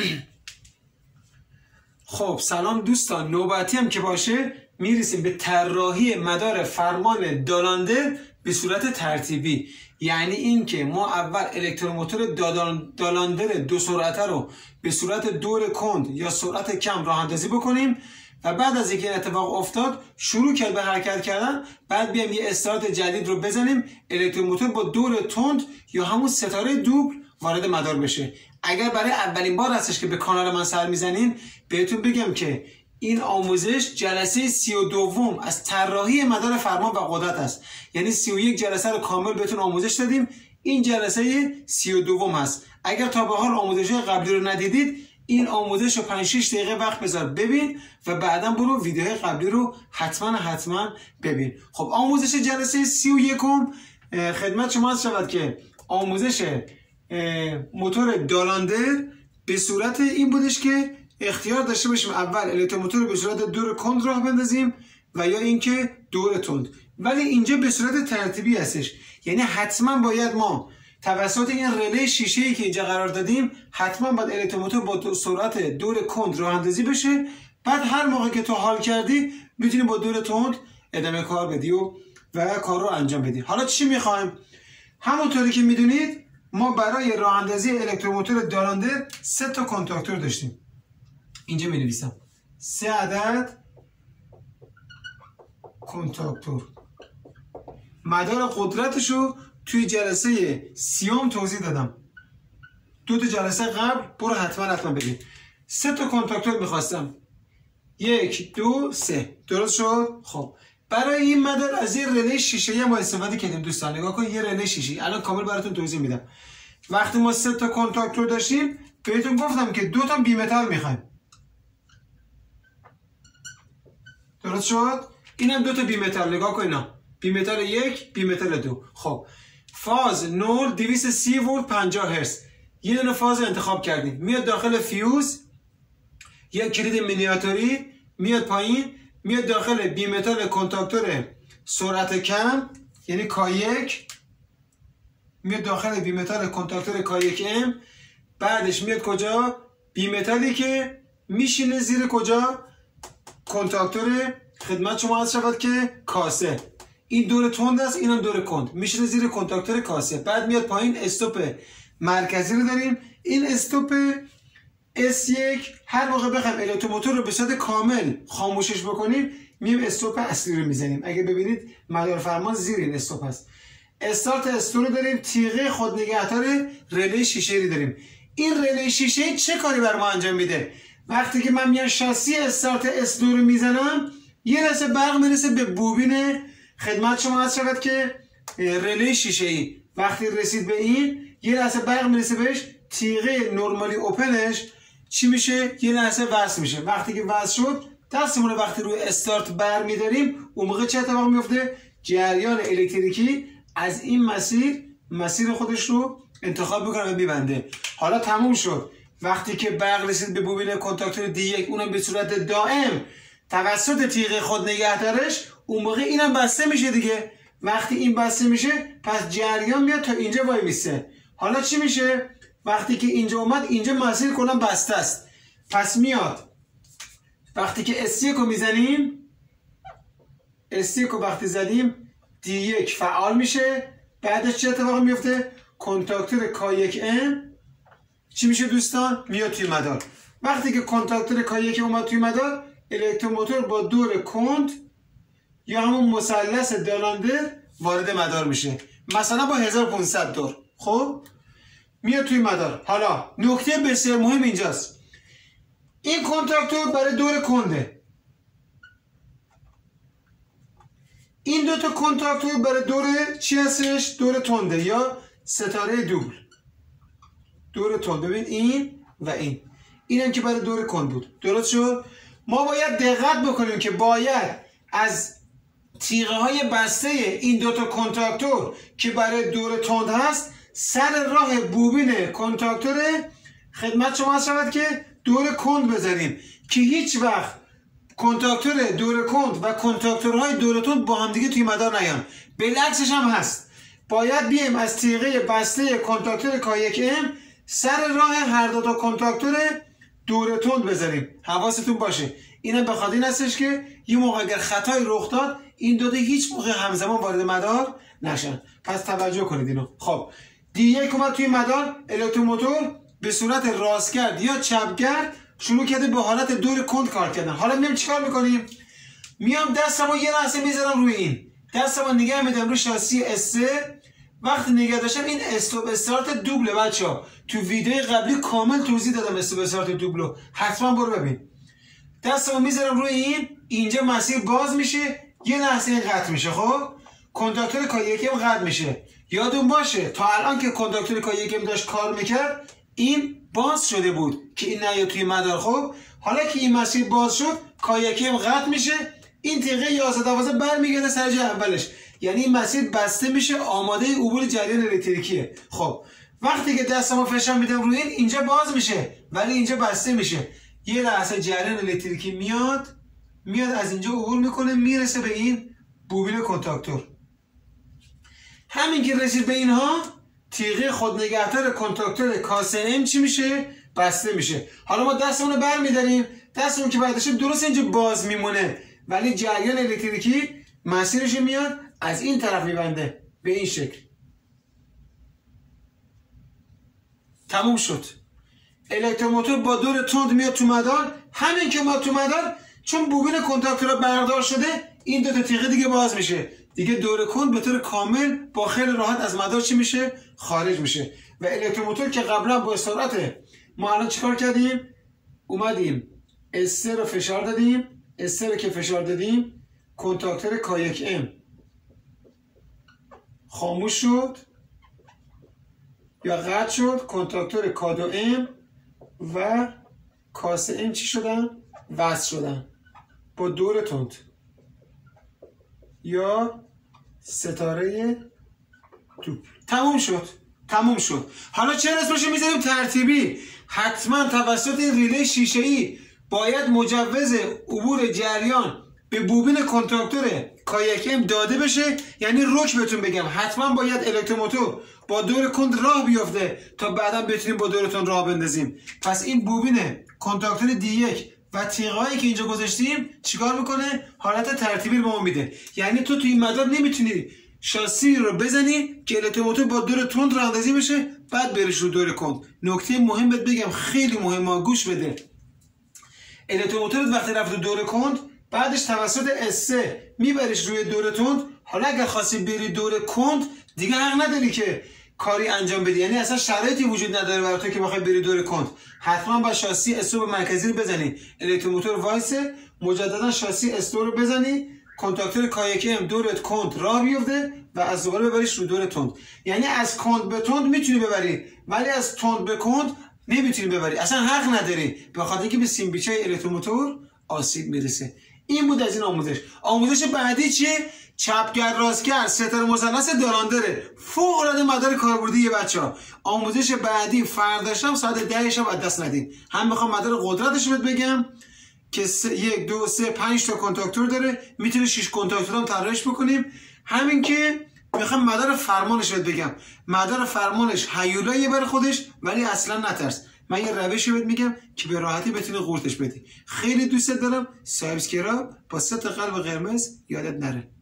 خب سلام دوستان. نوبتی هم که باشه می‌رسیم به طراحی مدار فرمان دالاندر به صورت ترتیبی. یعنی اینکه ما اول الکتروموتور دالاندر دو سرعته رو به صورت دور کند یا سرعت کم راه اندازی بکنیم و بعد از اینکه این اتفاق افتاد شروع کرد به حرکت کردن. بعد بیام یه استارت جدید رو بزنیم. الکتروموتور با دور تند یا همون ستاره دوبل وارد مدار بشه. اگر برای اولین بار هستش که به کانال من سر می‌زنین بهتون بگم که این آموزش جلسه سی و دوم از طراحی مدار فرمان و قدرت است. یعنی سی و یک جلسه رو کامل بهتون آموزش دادیم. این جلسه سی و دوم هست. اگر تا به حال آموزش قبلی رو ندیدید این آموزش رو 5 6 دقیقه وقت بذار ببین و بعدا برو ویدیوهای قبلی رو حتما حتما ببین. خب آموزش جلسه سی و یکم خدمت شما شود که آموزش موتور دالاندر به صورت این بودش که اختیار داشته باشیم اول الکتروموتور رو به صورت دور کند راه بندازیم و یا اینکه دور تند. ولی اینجا به صورت ترتیبی هستش. یعنی حتما باید ما توسط این رله شیشه ای که اینجا قرار دادیم حتما باید الکتروموتور با سرعت دور کند راه اندازی بشه. بعد هر موقع که تو حال کردی می‌تونی با دور تند ادامه کار بدی و و کار رو انجام بدی. حالا چی می‌خوایم؟ همونطوری که می‌دونید ما برای راه اندازی الکتروموتور دالاندر سه تا کنتاکتور داشتیم. اینجا می نویسم سه عدد کنتاکتور مدار قدرتش رو توی جلسه سیوم توضیح دادم. دو تا جلسه قبل برو حتما حتما ببین سه تا کنتاکتور می‌خواستم. یک دو سه. درست شد؟ خب. برای این مدار از یه رله شیشه ما استفاده کردیم دوستان. نگاه کن یه رله شیشه. الان کامل براتون توضیح میدم. وقتی ما سه تا کنتاکتور داشتیم بهتون گفتم که دو تا بی متال می‌خوایم. درست شد؟ اینم دو تا بی متال نگاه کن اینا. بی متال یک بی متال دو. خب. فاز نور 230 ولت 50 هرتز. یه دونه فاز انتخاب کردیم. میاد داخل فیوز. یک کلید مینیاتوری. میاد پایین. میاد داخل بی متال کنتاکتور سرعت کم یعنی یک. میاد داخل بی متال کنتاکتور یک ام. بعدش میاد کجا؟ بی متالی که میشینه زیر کجا؟ کنتاکتور خدمت شما عرض شود که کا سه. این دور تند است اینم دور کند. میشه زیر کنتاکتور K سه. بعد میاد پایین stop مرکزی رو داریم. این stop S1 هر موقع بخوایم الکتروموتور رو به صورت کامل خاموشش بکنیم میایم stop اصلی رو می‌زنیم. اگه ببینید مدار فرمان زیر این stop هست. استارت S2 رو داریم تیغه خود نگهدار رله شیشه ای داریم. این رله شیشه چه کاری بر ما انجام میده؟ وقتی که من میان شاسی استارت S رو می‌زنم یه لحظه برق می‌رسه به بوبین خدمت شما هست شود که رله شیشه ای. وقتی رسید به این یه لحظه برق می‌رسه بهش تیغه نرمالی اوپنش. چی میشه؟ یه لحظه وصل میشه. وقتی که وصل شد دستمون وقتی روی استارت بر میداریم اون موقع چه اتفاق میفته جریان الکتریکی از این مسیر مسیر خودش رو انتخاب می‌کنه و میبنده. حالا تموم شد. وقتی که برق رسید به بوبین کنتاکتور دی یک اونم به صورت دائم توسط تیغ خود نگهدارش اون موقع اینم بسته میشه دیگه. وقتی این بسته میشه پس جریان میاد تا اینجا وای میسه حالا چی میشه؟ وقتی که اینجا اومد اینجا مسیر کلا بسته است. پس میاد. وقتی که S رو می‌زنیم S رو وقتی زدیم D یک فعال میشه. بعدش چه اتفاقی میفته؟ کنتاکتور K یک M چی میشه دوستان؟ میاد توی مدار. وقتی که کنتاکتور کا که اومد توی مدار الکتروموتور با دور کند یا همون مثلث دالاندر وارد مدار میشه. مثلا با 1500 دور. خب؟ میاد توی مدار. حالا نکته بسیار مهم اینجاست. این کنتاکتور برای دور کنده. این دوتا کنتاکتور برای دور چی هستش؟ دور تنده یا ستاره دوبل دور تند ببین این و این. این که برای دور کند بود. درست شد؟ ما باید دقت بکنیم که باید از تیغه های بسته این دوتا کنتاکتور که برای دور تند هست سر راه بوبین کنتاکتور خدمت شما شود که دور کند بزنیم. که هیچ وقت کنتاکتور دور کند و کنتاکتورهای دور با هم دیگه توی مدار نیان. بالعکسش هم هست. باید بیایم از تیغه بسته کنتاکتور کا ام سر راه هر دو تا کنتاکتور دور بذاریم حواستون باشه. اینم به خاطر این هستش که یه موقع اگر خطای رخ داد این دوده هیچ موقع همزمان وارد مدار نشن. پس توجه کنید اینو. خب. دی یک اومد توی مدار الکتروموتور به صورت راستگرد یا چپگرد شروع کرده به حالت دور کند کار کردن. حالا میام چیکار می‌کنیم؟ میام دستمو یه لحظه می‌ذارم روی این. دستمو نگه میدم روی شاسی اس وقتی نگه داشتم این استوب استارت دوبله بچه ها تو ویدیو قبلی کامل توضیح دادم استوب استارت دوبلو. حتما برو ببین. دستمو می‌ذارم روی این. اینجا مسیر باز میشه. یه لحظه این قطع میشه خب؟ کنداکتور کا یکم قطع میشه. یادون باشه تا الان که کنداکتور کا یکم داشت کار می‌کرد این باز شده بود که این نیاد توی مدار. خب حالا که این مسیر باز شد کا یکم قطع میشه. این تیغه 11 12 برمیگرده سر جای اولش. یعنی این مسیر بسته میشه آماده عبور جریان الکتریکیه. خب وقتی که دستمو فشار میدم روی این اینجا باز میشه ولی اینجا بسته میشه. یه لحظه جریان الکتریکی میاد میاد از اینجا عبور می‌کنه می‌رسه به این بوبین کنتاکتور همین که رسید به اینها تیغه خود نگهدار کنتاکتور کاسنم چی میشه؟ بسته میشه. حالا ما دستمون رو برمیداریم. دستمون که برداشته درست اینجا باز میمونه. ولی جریان الکتریکی مسیرش میاد از این طرف میبنده. به این شکل. تموم شد. الکتروموتور با دور تند میاد تو مدار. همین که ما تو مدار چون بوبین کنتاکتور بردار شده این دو تا تیغه دیگه باز میشه. دیگه دور کند به طور کامل با خیلی راحت از مدار چی میشه؟ خارج میشه. و الکتروموتور که قبلا با سرعت ما الان چیکار کردیم؟ اومدیم. S رو فشار دادیم. S رو که فشار دادیم کنتاکتور KM خاموش شد. یا قطع شد. کنتاکتور K دو M و K سه M چی شدن؟ وصل شدن. با دور تند. یا ستاره توپ. تموم شد. تموم شد. حالا چه اسمش می‌ذاریم ترتیبی؟ حتما توسط این ریله شیشه ای باید مجوز عبور جریان به بوبین کنتراکتور کایکم داده بشه. یعنی رک بهتون بگم. حتما باید الکتروموتور با دور کند راه بیفته تا بعدا بتونیم با دورتون راه بندازیم. پس این بوبین کنتراکتور دی یک و تیغایی که اینجا گذاشتیم چیکار می‌کنه؟ حالت ترتیبی رو به ما میده. یعنی تو تو این مدار نمی‌تونی شاسی رو بزنی که الکتروموتور با دور تند راه اندازی بشه بعد بریش رو دور کند. نکته مهم بهت بگم خیلی مهمه گوش بده. الکتروموتور وقتی رفت دور کند بعدش توسط S میبریش روی دور تند. حالا اگر خواستی بری دور کند دیگه حق نداری که کاری انجام بدی. یعنی اصلا شرایطی وجود نداره برای تو که بخوای بری دور کند. حتما با شاسی stop مرکزی رو بزنی. الکتروموتور وایسه. مجددا شاسی استو رو بزنی. کنتاکتور کایکم دورت کند راه بیفته و از دوباره ببریش رو دور تند یعنی از کند به تند می‌تونی ببری. ولی از تند به کند نمی‌تونی ببری. اصلا حق نداری. به خاطر اینکه به سیمبیچای الکتروموتور آسیب می‌رسه. این بود از این آموزش. آموزش بعدی چیه؟ چپگر راستگر ستاره مثلث داره فوق العاده مدار کاربردی بچه ها آموزش بعدی فرداشم ساعت ده شب از دست ندین. هم می‌خوام مدار قدرتش رو بگم که یک دو سه پنج تا کنتاکتور داره. می‌تونه شش کنتاکتور هم طراحیش بکنیم. همین که می‌خوام مدار فرمانش رو بگم. مدار فرمانش هیولاییه بر خودش ولی اصلا نترس. من یه روشی بهت میگم که به راحتی بتونی قورتش بدی. خیلی دوست دارم subscribe با ست قلب قرمز یادت نره.